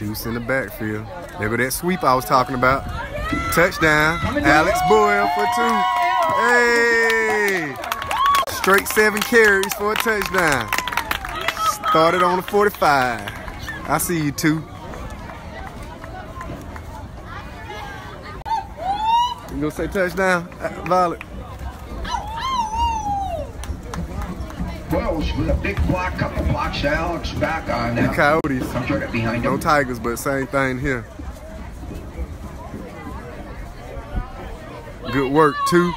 Deuce in the backfield. There go that sweep I was talking about. Touchdown. Alex Boyle for two. Hey! Straight seven carries for a touchdown. Started on the 45. I see you two. You gonna say touchdown, uh, Violet? Wells with a big block, couple blocks. Alex back on The that. Coyotes. Comes right up behind No him. Tigers, but same thing here. Good work, two.